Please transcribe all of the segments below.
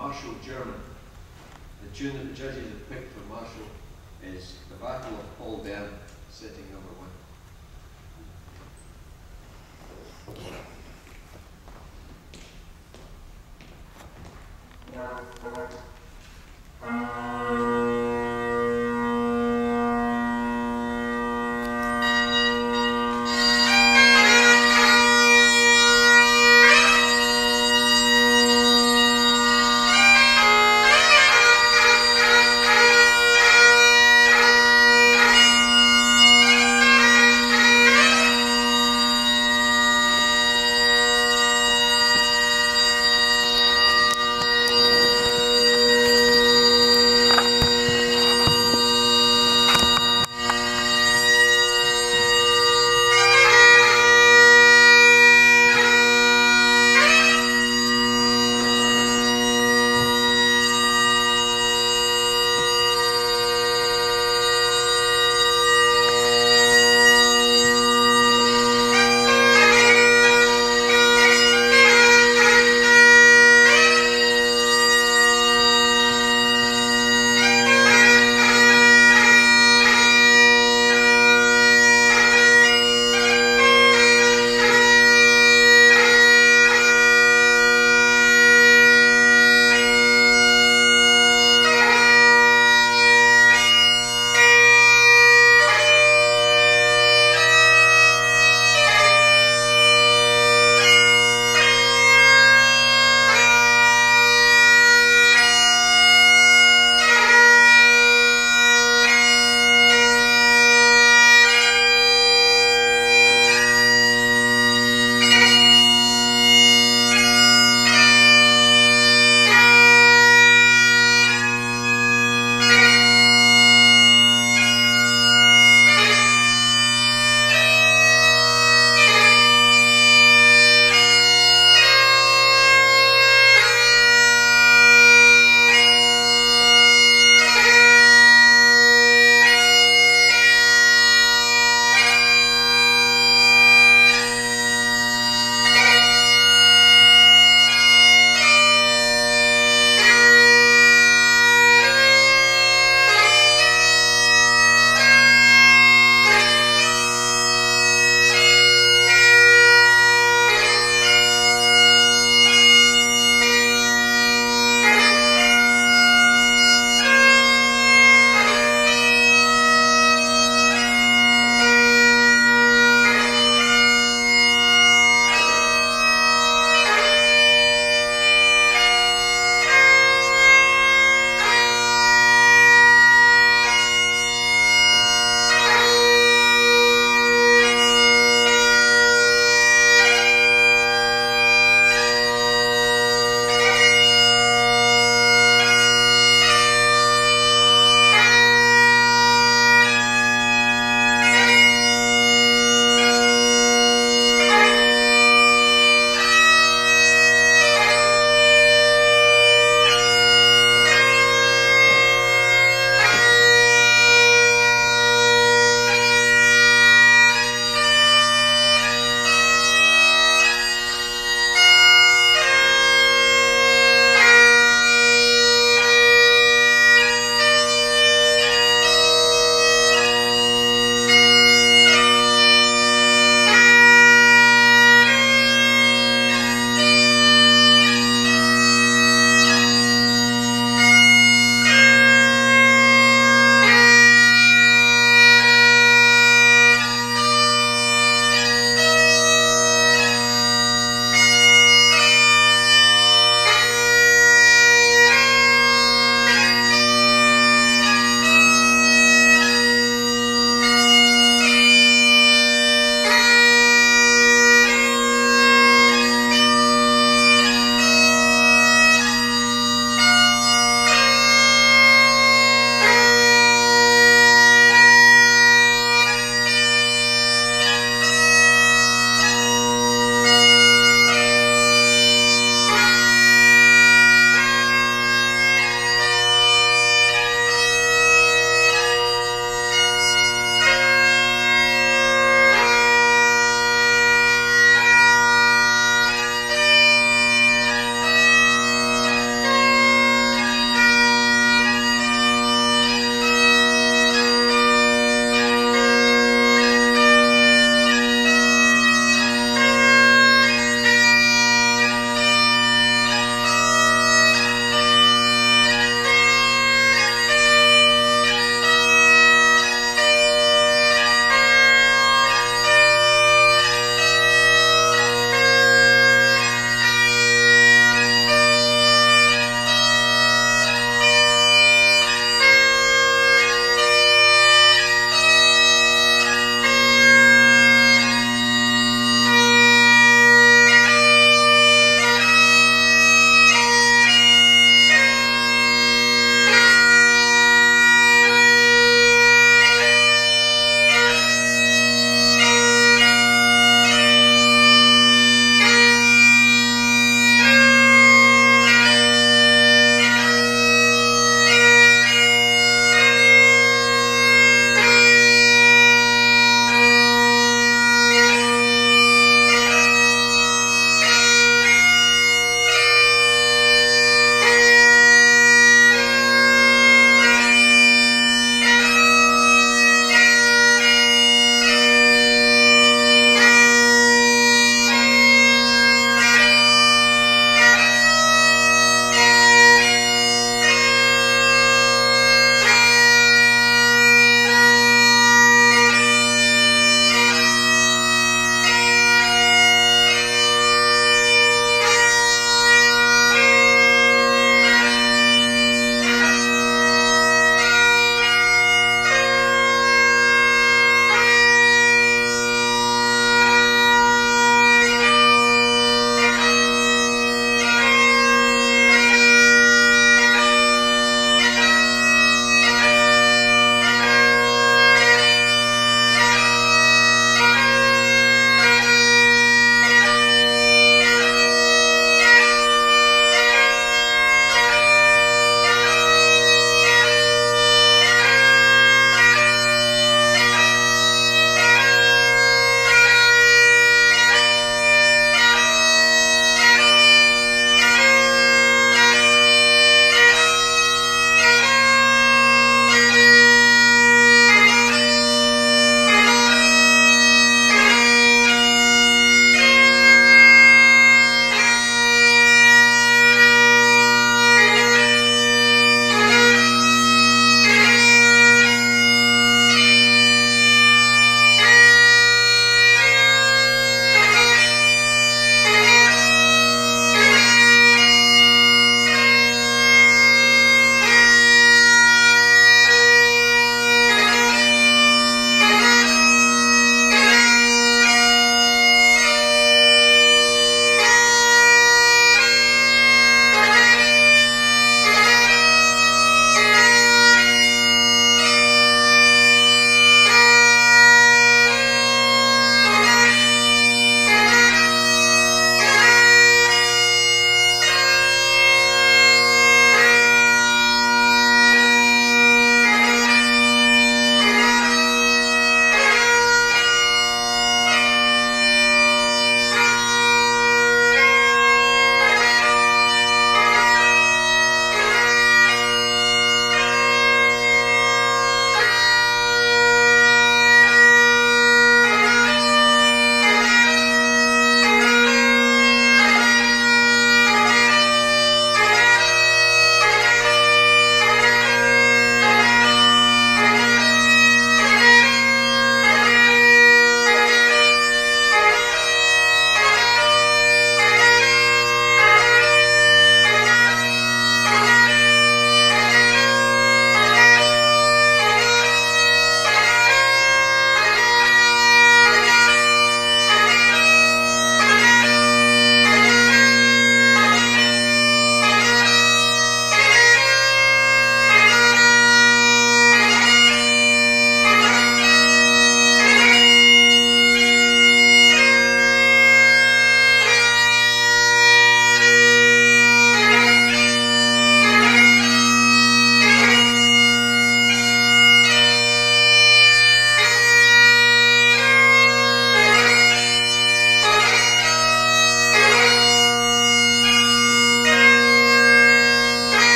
Marshall German. The tune that the judges have picked for Marshall is The Battle of Auldearn, setting number one.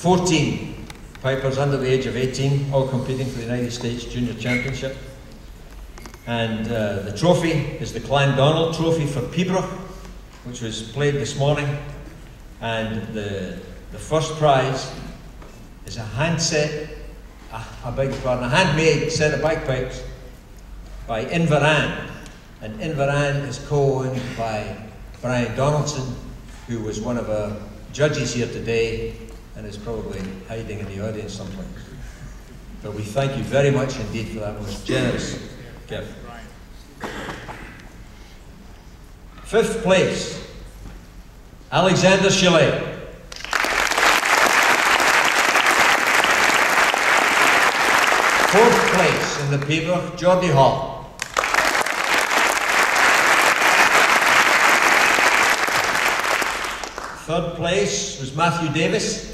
14 pipers under the age of 18, all competing for the United States Junior Championship. And uh, the trophy is the Clan Donald Trophy for Pibroch, which was played this morning. And the, the first prize is a handset, a, beg your pardon, a handmade set of bagpipes by Inveran. And Inveran is co-owned by Brian Donaldson, who was one of our judges here today and is probably hiding in the audience someplace. But we thank you very much indeed for that most generous gift. Fifth place, Alexander Shillay. Fourth place in the paper, Geordie Hall. Third place was Matthew Davis.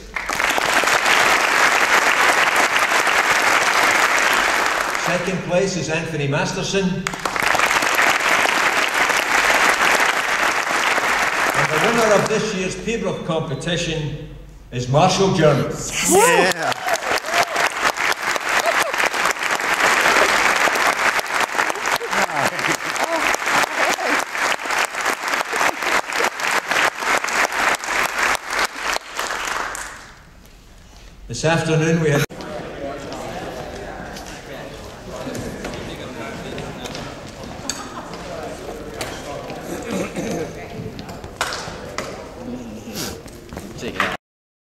Second place is Anthony Masterson. And the winner of this year's Pibroch competition is Marshall German. Yeah. This afternoon we had